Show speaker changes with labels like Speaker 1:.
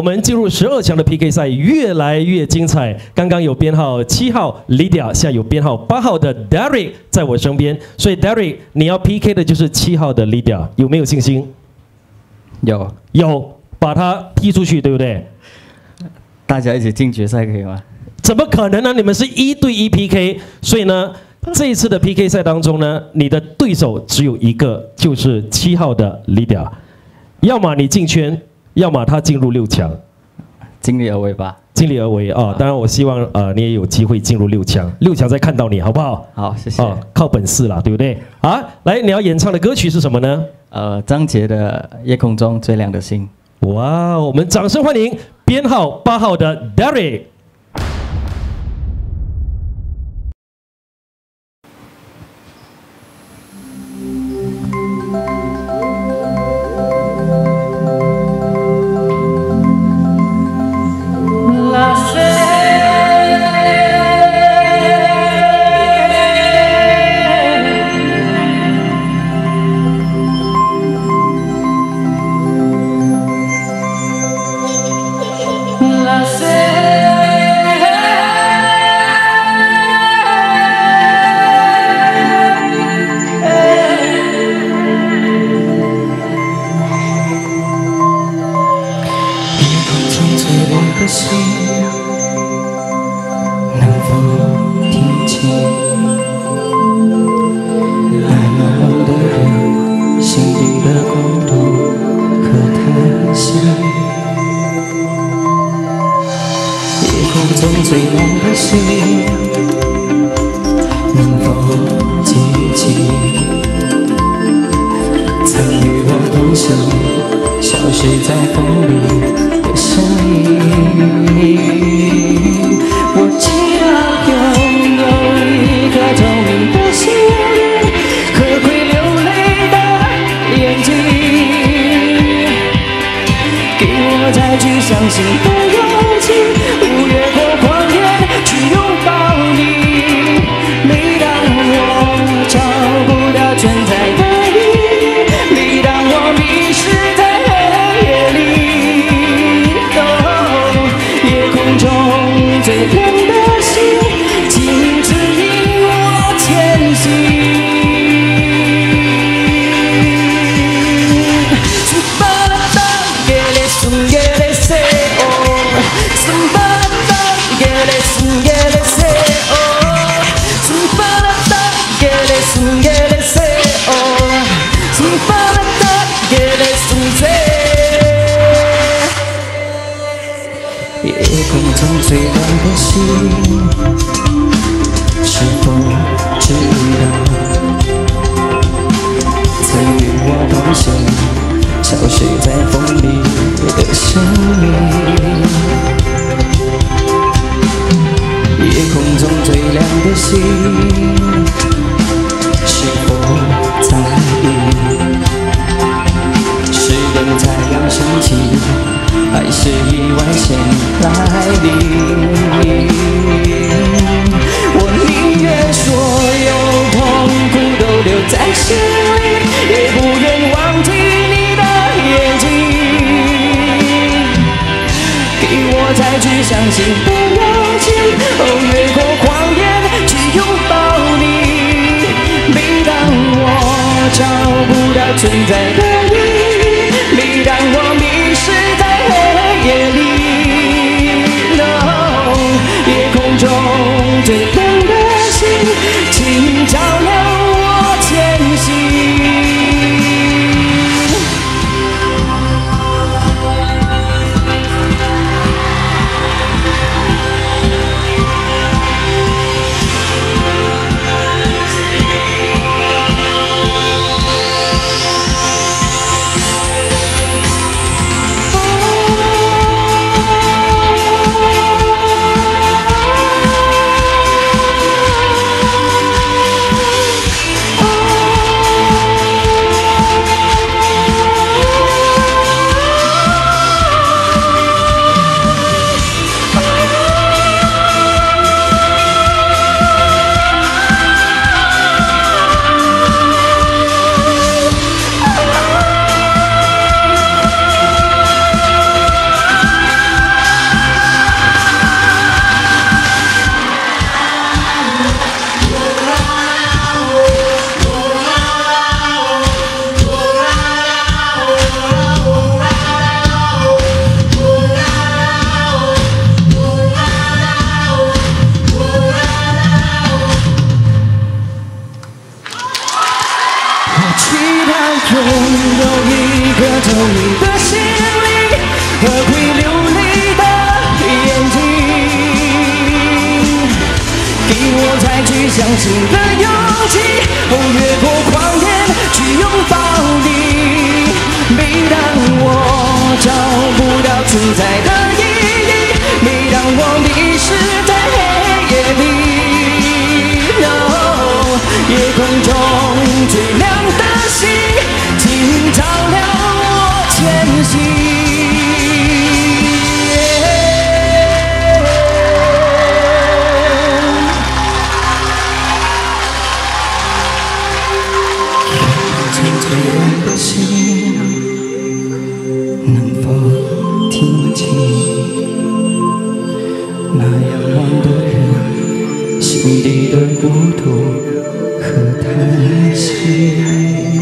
Speaker 1: 我们进入十二强的 PK 赛越来越精彩。刚刚有编号七号 Lydia，现在有编号八号的 Derek 在我身边，所以 Derek 你要 PK 的就是七号的 Lydia，有没有信心？
Speaker 2: 有，
Speaker 1: 有，把他踢出去，对不对？
Speaker 2: 大家一起进决赛可以吗？
Speaker 1: 怎么可能呢？你们是一对一 PK，所以呢，这一次的 PK 赛当中呢，你的对手只有一个，就是七号的 Lydia。要么你进圈，要么他进入六强，
Speaker 2: 尽力而为吧。
Speaker 1: 尽力而为啊！当然，我希望呃你也有机会进入六强，六强再看到你好不好？
Speaker 2: 好，谢谢。
Speaker 1: 靠本事啦，对不对？啊，来，你要演唱的歌曲是什么呢？
Speaker 2: 呃，张杰的《夜空中最亮的星》。
Speaker 1: 哇，我们掌声欢迎编号八号的 Derek。
Speaker 2: 心能否听清爱仰望的人心底的孤独和叹息夜空中最亮的星能否记起曾与我同行消失在风里？想你我祈祷拥有一颗透明的心和会流泪的眼睛给我再去相信的勇气的心是否在意是等太阳升起还是意外先来临我宁愿所有痛苦都留在心里。也不愿忘记你的眼睛给我再去相信的找不到存在的意义。每当我期待拥有一颗透明的心灵，和会流泪的眼睛，给我再去相信的勇气，哦，越过谎言去拥抱你，每当我找不到存在的意义，每当我迷失。那仰望的人心底的孤独和叹息？